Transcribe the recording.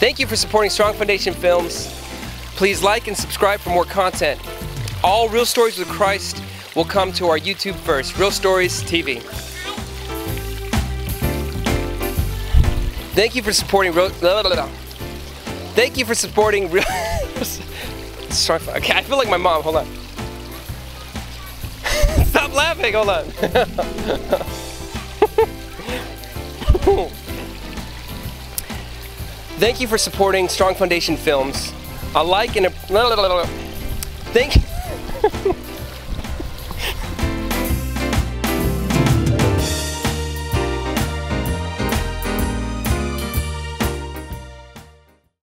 Thank you for supporting Strong Foundation Films. Please like and subscribe for more content. All Real Stories with Christ will come to our YouTube first, Real Stories TV. Thank you for supporting Real. Thank you for supporting Real. Strong. Okay, I feel like my mom. Hold on. Stop laughing. Hold on. Thank you for supporting Strong Foundation Films. A like and a. Thank